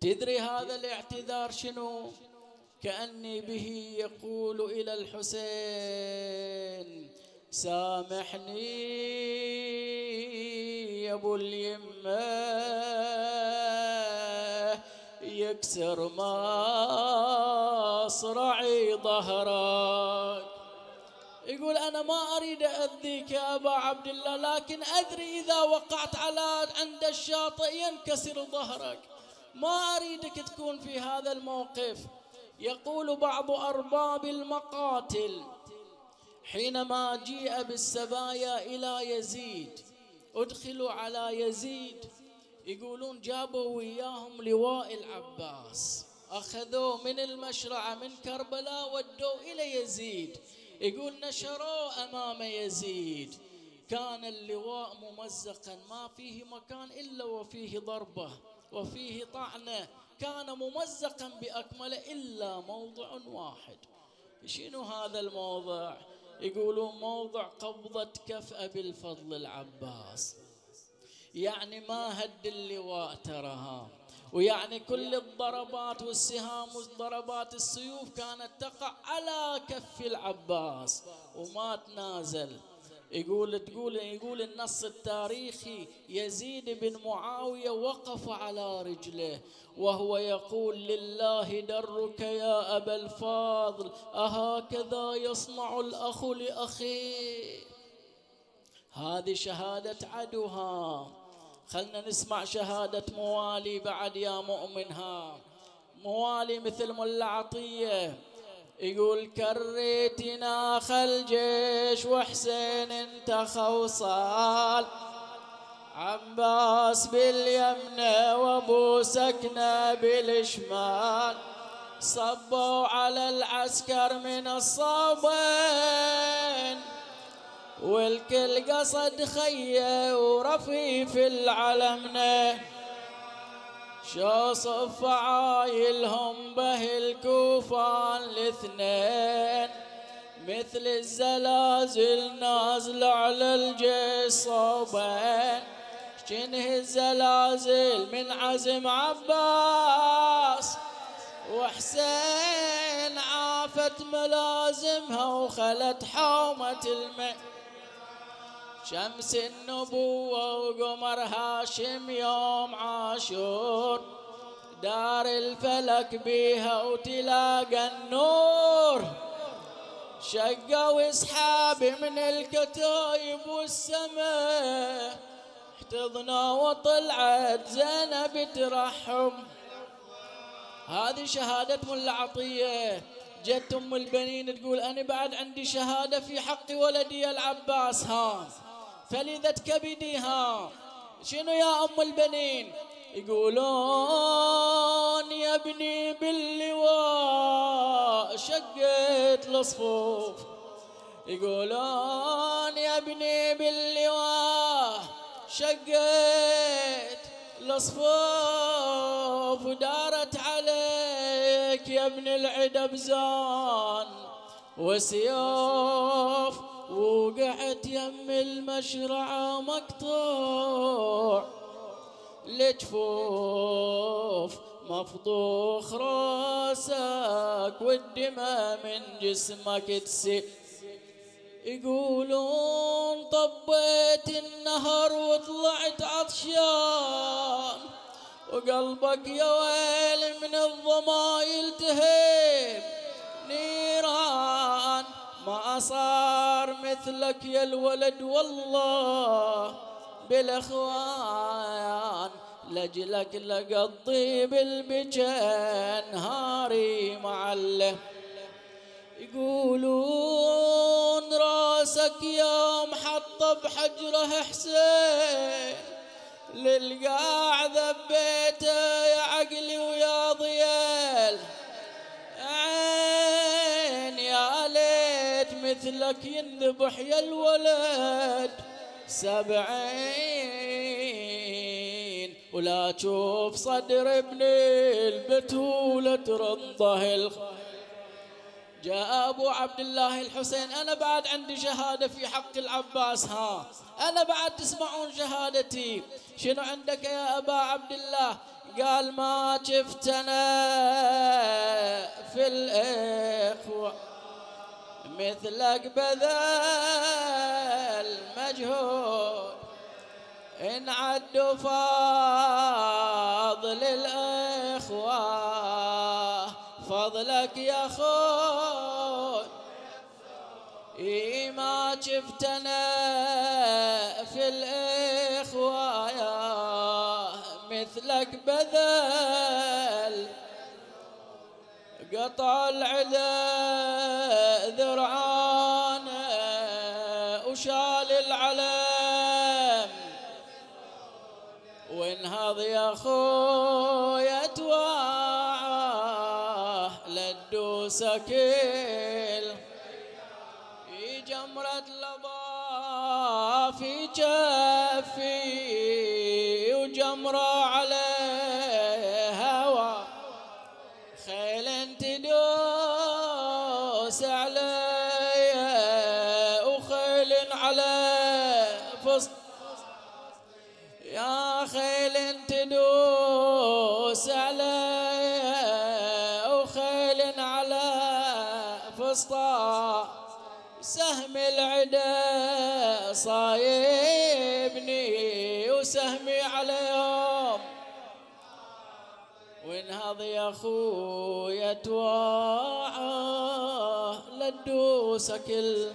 تدري هذا الاعتذار شنو؟ كأني به يقول إلى الحسين سامحني يا أبو اليمة يكسر مصرعي ظهرك. يقول أنا ما أريد أذيك يا أبا عبد الله لكن أدري إذا وقعت على عند الشاطئ ينكسر ظهرك. ما أريدك تكون في هذا الموقف. يقول بعض أرباب المقاتل حينما جيء بالسبايا إلى يزيد ادخلوا على يزيد يقولون جابوا وياهم لواء العباس. أخذوه من المشرعة من كربلاء ودوه إلى يزيد. يقول نشروه أمام يزيد. كان اللواء ممزقا ما فيه مكان إلا وفيه ضربة. وفيه طعنة كان ممزقا بأكمله إلا موضع واحد. شنو هذا الموضع؟ يقولون موضع قبضة كف أبي الفضل العباس. يعني ما هد اللواء ترى ويعني كل الضربات والسهام وضربات السيوف كانت تقع على كف العباس وما تنازل. يقول تقول يقول النص التاريخي يزيد بن معاوية وقف على رجله وهو يقول لله درك يا أبا الفاضل أهكذا يصنع الأخ لأخيه. هذه شهادة عدوها. خلنا نسمع شهادة موالي بعد يا مؤمنها موالي مثل ملا عطية يقول كريتنا خل جيش وحسين انت خوصال. عباس باليمنى وابو سكنة بالشمال صبوا على العسكر من الصوبين والكل قصد خية ورفيف العلمنا شو صف عايلهم به الكوفان الاثنين مثل الزلازل نازل على الجيش صوبين شنه الزلازل من عزم عباس وحسين عافت ملازمها وخلت حومة الماء. شمس النبوة وقمر هاشم يوم عاشور. دار الفلك بيها وتلاقى النور. شقوا اسحابي من الكتايب والسماء احتضنا وطلعت زينب ترحم. هذه شهادة ملا عطية. جت أم البنين تقول أنا بعد عندي شهادة في حق ولدي العباس ها. فلذت كبدها شنو يا أم البنين؟ يقولون يا ابني باللواء شقت الصفوف يقولون يا ابني باللواء شقت الصفوف ودارت عليك يا ابن العدب زان وسيوف وقعت يم المشرعة مقطوع. لجفوف مفضوخ راسك والدماء من جسمك تسيل يقولون طبيت النهر وطلعت عطشان وقلبك يا ويل من الضمايل تهيب نيران ما صار مثلك يا الولد والله. بالاخوان لجلك لقضي بالبجان هاري معله يقولون راسك يوم حط بحجره حسين للقاع ذبيته يا عقلي ويا ضيال. مثلك ينذبح يا الولد. سبعين ولا تشوف صدر ابن البتولة ترضه جاء أبو عبد الله الحسين. أنا بعد عندي شهادة في حق العباس ها. أنا بعد تسمعون شهادتي. شنو عندك يا أبا عبد الله؟ قال ما شفتنا في الإخوة. مثلك بذل مجهود. إن عد فاضل الإخوة فضلك يا خود إي ما شفتنا في الإخوة يا مثلك بذل قطع العدا ذرعانه وشال العلم. وانهض يا خويا كل في جمرة لظى في جفي وجمرة تدوس علي وخيل على فصل. يا خيل تدوس علي وخيل على فسطى. سهم العدا صايبني وسهمي عليهم. وانهض يا خويا توعى لدوسك ال